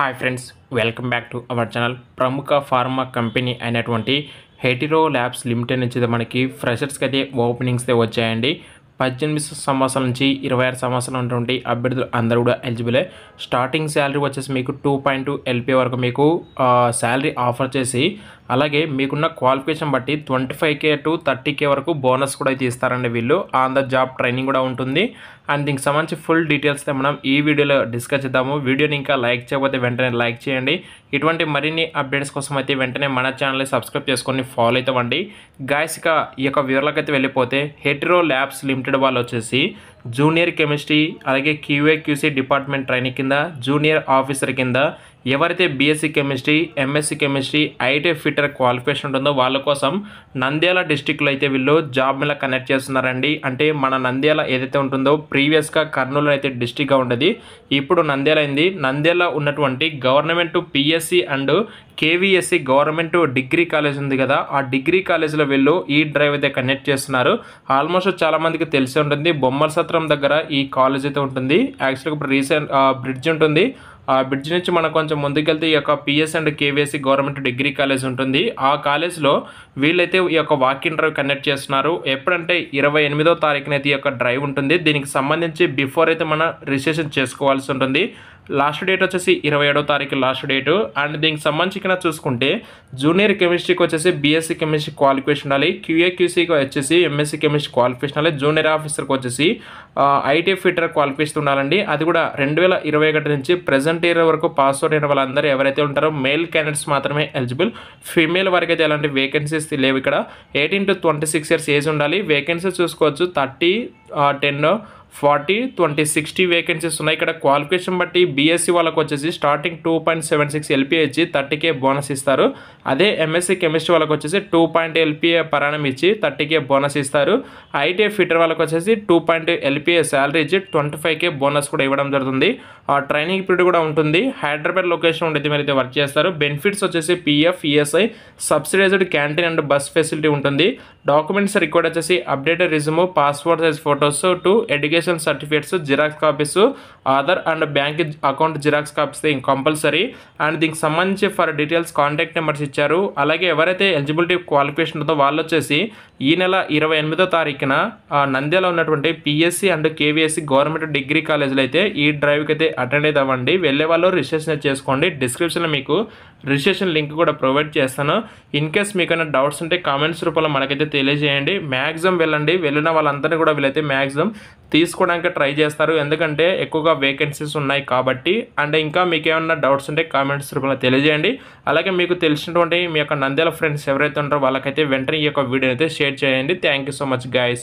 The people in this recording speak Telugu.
Hi friends welcome back to our channel ప్రముఖ ఫార్మా కంపెనీ అయినటువంటి హెటిరో ల్యాబ్స్ లిమిటెడ్ నుంచి మనకి ఫ్రెషర్స్కి అయితే ఓపెనింగ్స్ అయితే వచ్చాయండి. పద్దెనిమిది సంవత్సరాల నుంచి ఇరవై ఆరు సంవత్సరాలు ఉన్నటువంటి అభ్యర్థులు అందరూ కూడా ఎలిజిబులే. స్టార్టింగ్ శాలరీ వచ్చేసి మీకు టూ పాయింట్ టూ ఎల్పీ వరకు మీకు శాలరీ ఆఫర్ చేసి అలాగే మీకున్న క్వాలిఫికేషన్ బట్టి twenty five K to thirty K వరకు బోనస్ కూడా అయితే ఇస్తారండి వీళ్ళు. ఆన్ ద జాబ్ ట్రైనింగ్ కూడా ఉంటుంది. అండ్ దీనికి సంబంధించి ఫుల్ డీటెయిల్స్ మనం ఈ వీడియోలో డిస్కస్ చేద్దాము. వీడియోని ఇంకా లైక్ చేయకపోతే వెంటనే లైక్ చేయండి. ఇటువంటి మరిన్ని అప్డేట్స్ కోసం అయితే వెంటనే మన ఛానల్ని సబ్స్క్రైబ్ చేసుకొని ఫాలో అవుతామండి గాయస్ ఇక ఈ యొక్క వివరాలకైతే వెళ్ళిపోతే హెట్రో ల్యాబ్స్ లిమిటెడ్ వాళ్ళు వచ్చేసి జూనియర్ కెమిస్ట్రీ అలాగే క్యూఏ క్యూసీ డిపార్ట్మెంట్ ట్రైనింగ్ కింద జూనియర్ ఆఫీసర్ కింద ఎవరైతే BSc chemistry MSc chemistry IT fitter qualification ఉంటుందో వాళ్ళ కోసం నంద్యాల డిస్టిక్లో అయితే వీళ్ళు జాబ్ మీద కనెక్ట్ చేస్తున్నారండి. అంటే మన నంద్యాల ఏదైతే ఉంటుందో ప్రీవియస్గా కర్నూలు అయితే డిస్టిక్గా ఉండేది ఇప్పుడు నంద్యాల అయింది. నంద్యాల ఉన్నటువంటి government PSC and KVSC government degree college ఉంది కదా ఆ డిగ్రీ కాలేజ్లో వీళ్ళు ఈ డ్రైవ్ అయితే కనెక్ట్ చేస్తున్నారు. ఆల్మోస్ట్ చాలామందికి తెలిసే ఉంటుంది బొమ్మల సత్రం దగ్గర ఈ కాలేజ్ అయితే ఉంటుంది. యాక్చువల్గా ఇప్పుడు రీసెంట్ బ్రిడ్జ్ ఉంటుంది. ఆ బ్రిడ్జ్ నుంచి మనం కొంచెం ముందుకెళ్తే ఈ యొక్క PS and KVSC government degree college ఉంటుంది. ఆ కాలేజ్లో వీళ్ళైతే ఈ యొక్క వాకిన్ డ్రైవ్ కండక్ట్ చేస్తున్నారు. ఎప్పుడంటే ఇరవై ఎనిమిదో తారీఖున అయితే ఈ యొక్క డ్రైవ్ ఉంటుంది. దీనికి సంబంధించి బిఫోర్ అయితే మనం రిజిస్ట్రేషన్ చేసుకోవాల్సి ఉంటుంది. లాస్ట్ డేట్ వచ్చేసి ఇరవై ఏడో తారీఖు లాస్ట్ డేటు. అండ్ దీనికి సంబంధించిన చూసుకుంటే జూనియర్ కెమిస్ట్రీకి వచ్చేసి బీఎస్సీ కెమిస్ట్రీ క్వాలిఫికేషన్ ఉండాలి. క్యూఏక్యూసీకి వచ్చేసి ఎంఎస్సీ కెమిస్ట్రీ క్వాలిఫికేషన్ ఉండాలి. జూనియర్ ఆఫీసర్కి వచ్చేసి ఐటీ ఫిటర్ క్వాలిఫికేషన్ ఉండాలండి. అది కూడా రెండు వేల ఇరవై ఒకటి నుంచి ప్రజెంట్ ఇయర్ వరకు పాస్ అవుట్ అయిన వాళ్ళందరూ ఎవరైతే ఉంటారో మేల్ క్యాండిడేట్స్ మాత్రమే ఎలిజిబుల్ ఫీమేల్ వరకు అయితే ఎలాంటి వేకెన్సీస్ లేవు ఇక్కడ. Eighteen to twenty six years age ఉండాలి. వేకెన్సీస్ చూసుకోవచ్చు. Thirty ten forty twenty sixty vacancies ఉన్నాయి. ఇక్కడ క్వాలిఫికేషన్ బట్టి బీఎస్సీ వాళ్ళకి వచ్చేసి starting two point seven six LPA ఇచ్చి థర్టీకే బోనస్ ఇస్తారు. అదే ఎంఎస్సీ కెమిస్ట్రీ వాళ్ళకి వచ్చేసి టూ పాయింట్ ఎల్పిఏ పరాణం ఇచ్చి థర్టీకే బోనస్ ఇస్తారు. ఐటీఐ ఫిటర్ వాళ్ళకి వచ్చేసి టూ పాయింట్ ఎల్పిఏ శాలరీ ఇచ్చి ట్వంటీ ఫైవ్కే బోనస్ కూడా ఇవ్వడం జరుగుతుంది. ఆ ట్రైనింగ్ పీరియడ్ కూడా ఉంటుంది. హైదరాబాద్ లొకేషన్ ఉండేది మీరు అయితే వర్క్ చేస్తారు. బెనిఫిట్స్ వచ్చేసి PF ESI subsidised canteen and bus facility ఉంటుంది. డాక్యుమెంట్స్ రికార్డ్ వచ్చేసి updated resume passport size photos to education certificates xerox copies Aadhaar and bank account xerox copies compulsory and దీనికి సంబంధించి ఫర్ డీటెయిల్స్ కాంటాక్ట్ నెంబర్స్ ఇచ్చారు. అలాగే ఎవరైతే ఎలిజిబిలిటీ క్వాలిఫికేషన్ ఉందో వాళ్ళు వచ్చేసి ఈ నెల ఇరవై ఎనిమిదో తారీఖున నంద్యాల ఉన్నటువంటి PSC and KVSC government degree కాలేజీలో అయితే ఈ డ్రైవ్కి అయితే అటెండ్ అయితే అవ్వండి. వెళ్ళే వాళ్ళు రిజిస్ట్రేషన్ చేసుకోండి. డిస్క్రిప్షన్లో మీకు రిజిస్ట్రేషన్ లింక్ కూడా ప్రొవైడ్ చేస్తాను. ఇన్ కేస్ మీకు ఏమైనా డౌట్స్ ఉంటే కామెంట్స్ రూపంలో మనకైతే తెలియజేయండి. మ్యాక్సిమం వెళ్ళండి. వెళ్ళిన వాళ్ళందరినీ కూడా వీళ్ళైతే మ్యాక్సిమం తీసుకోవడానికి ట్రై చేస్తారు. ఎందుకంటే ఎక్కువగా వేకెన్సీస్ ఉన్నాయి కాబట్టి. అండ్ ఇంకా మీకు ఏమన్నా డౌట్స్ ఉంటే కామెంట్స్ రూపంలో తెలియజేయండి. అలాగే మీకు తెలిసినటువంటి మీ యొక్క నంద్యాల ఫ్రెండ్స్ ఎవరైతే ఉంటారో వాళ్ళకైతే వెంటనే ఈ యొక్క వీడియో అయితే షేర్ చేయండి. Thank you so much guys